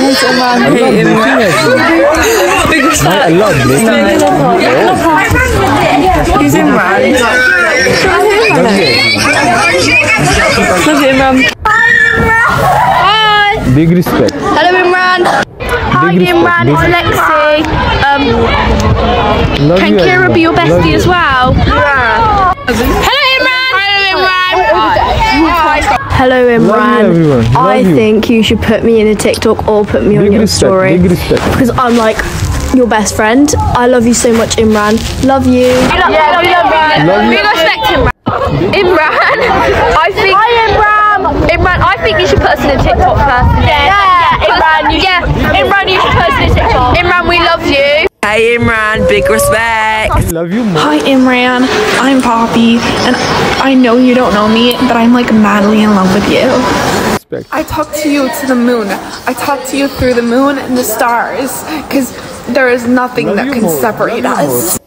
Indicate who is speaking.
Speaker 1: hate Imran.
Speaker 2: I love looking at you. I love at you.
Speaker 1: He's Imran. Love you, Imran.
Speaker 3: Hi.
Speaker 2: Big respect.
Speaker 3: Hello, Imran. Hi, Imran. It's Lexi. Um,
Speaker 2: Love
Speaker 3: can
Speaker 2: you,
Speaker 3: Kira be your bestie as well? Hello, Imran. Hello, Imran.
Speaker 2: Love you, everyone.
Speaker 3: I
Speaker 2: you.
Speaker 3: think you should put me in a TikTok or put me on your
Speaker 2: respect.
Speaker 3: story.
Speaker 2: Big respect.
Speaker 3: Because I'm like your best friend. I love you so much, Imran. Love you. Yeah, we love you.
Speaker 2: Love you.
Speaker 3: We respect Imran. Imran, I think. Hi, Imran. Imran, I think you should put us in a TikTok first. Yeah, yeah, Imran. You, yeah, Imran, you should put us in a TikTok. Imran, we love you.
Speaker 1: Hey, Imran. Big respect.
Speaker 2: I love you more.
Speaker 4: Hi Imran, I'm Poppy, and I know you don't know me, but I'm like madly in love with you.
Speaker 2: Respect.
Speaker 4: I talk to you to the moon. I talk to you through the moon and the stars, because there is nothing
Speaker 2: Love
Speaker 4: that can
Speaker 2: more.
Speaker 4: separate
Speaker 2: Love
Speaker 4: us.